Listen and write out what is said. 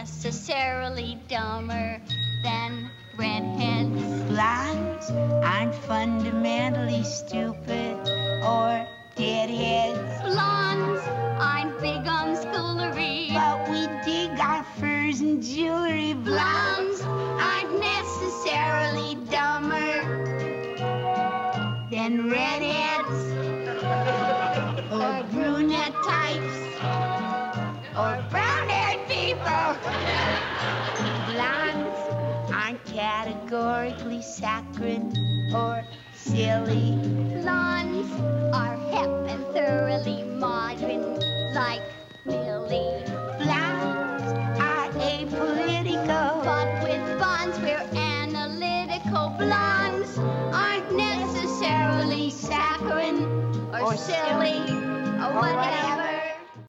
necessarily dumber than redheads. Blondes aren't fundamentally stupid or deadheads. Blondes aren't big on schoolery. But we dig our furs and jewelry. Blondes aren't necessarily dumber than redheads or brunette types or brown-haired people. Blondes aren't categorically saccharine or silly. Blondes are hip and thoroughly modern, like Millie. Blondes are apolitical. But with bonds, we're analytical. Blondes aren't necessarily saccharine or, or silly or whatever.